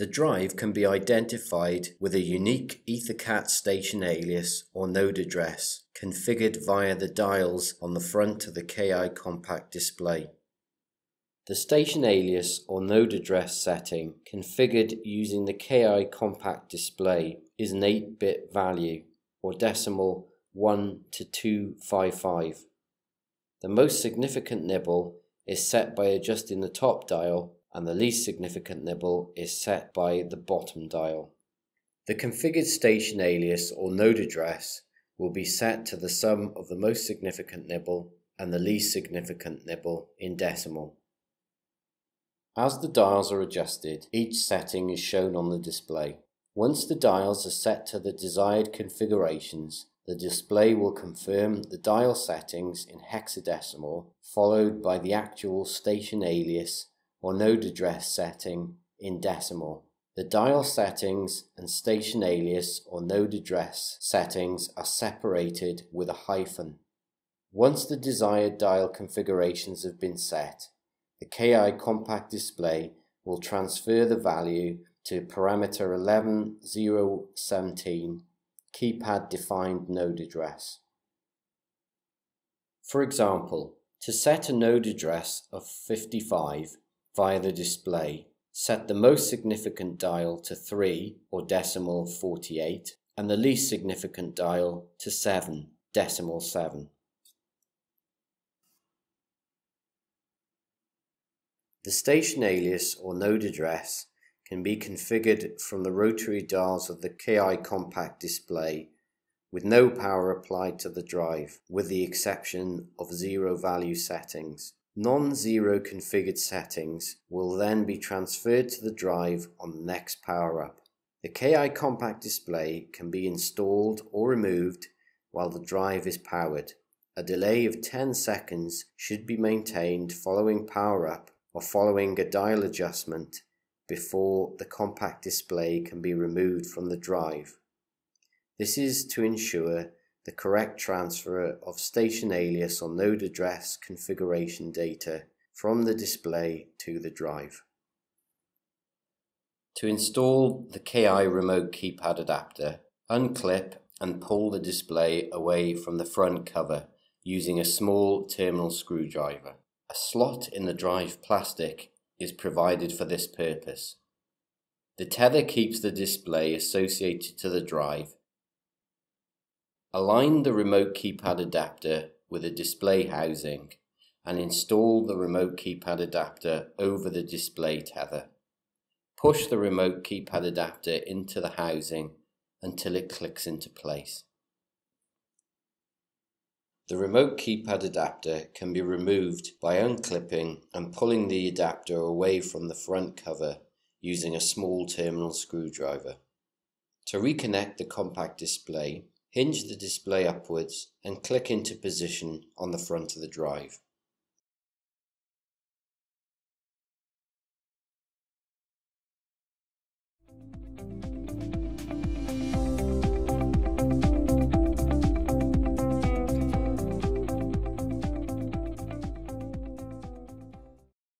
The drive can be identified with a unique EtherCAT station alias or node address configured via the dials on the front of the KI compact display. The station alias or node address setting configured using the KI compact display is an 8-bit value or decimal 1 to 255. The most significant nibble is set by adjusting the top dial and the least significant nibble is set by the bottom dial. The configured station alias or node address will be set to the sum of the most significant nibble and the least significant nibble in decimal. As the dials are adjusted, each setting is shown on the display. Once the dials are set to the desired configurations, the display will confirm the dial settings in hexadecimal, followed by the actual station alias or node address setting in decimal. The dial settings and station alias or node address settings are separated with a hyphen. Once the desired dial configurations have been set, the KI compact display will transfer the value to parameter 11017 keypad defined node address. For example, to set a node address of 55 via the display, set the most significant dial to 3 or decimal 48 and the least significant dial to 7 decimal 7. The station alias or node address can be configured from the rotary dials of the KI compact display with no power applied to the drive, with the exception of zero value settings. Non-zero configured settings will then be transferred to the drive on the next power up. The KI compact display can be installed or removed while the drive is powered. A delay of 10 seconds should be maintained following power up or following a dial adjustment before the compact display can be removed from the drive. This is to ensure the correct transfer of station alias or node address configuration data from the display to the drive. To install the KI remote keypad adapter, unclip and pull the display away from the front cover using a small terminal screwdriver. A slot in the drive plastic is provided for this purpose. The tether keeps the display associated to the drive Align the remote keypad adapter with the display housing and install the remote keypad adapter over the display tether. Push the remote keypad adapter into the housing until it clicks into place. The remote keypad adapter can be removed by unclipping and pulling the adapter away from the front cover using a small terminal screwdriver. To reconnect the compact display, Hinge the display upwards and click into position on the front of the drive.